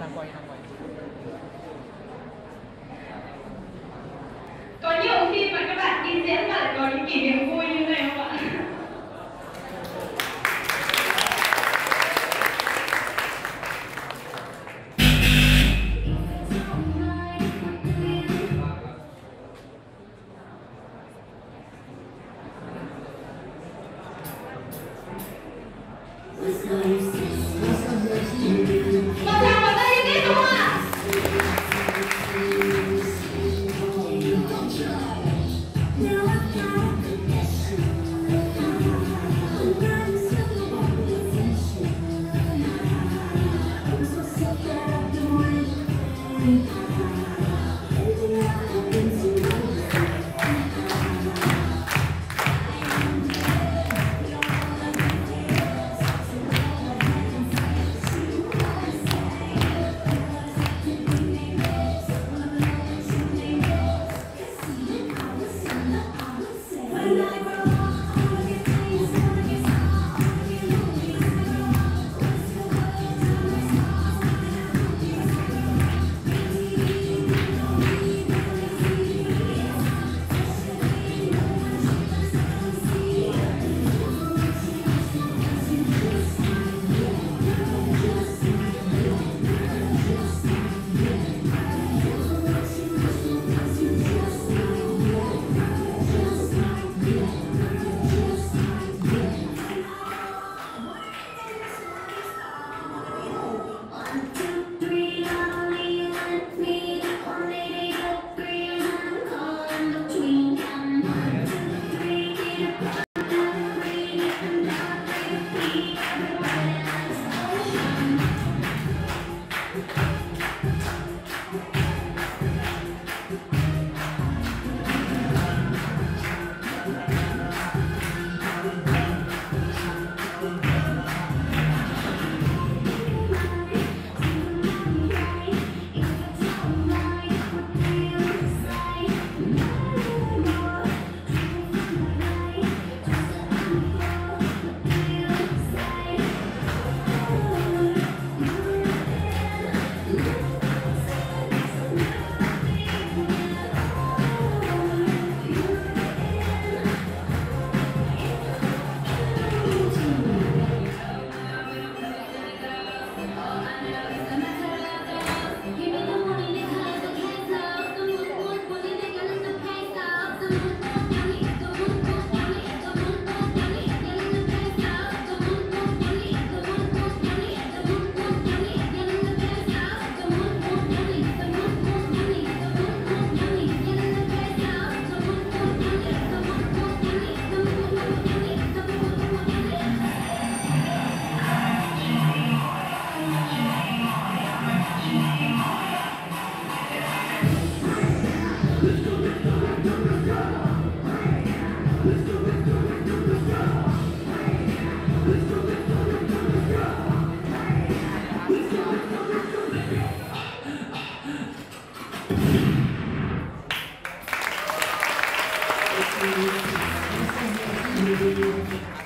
Làm quay. Thank you.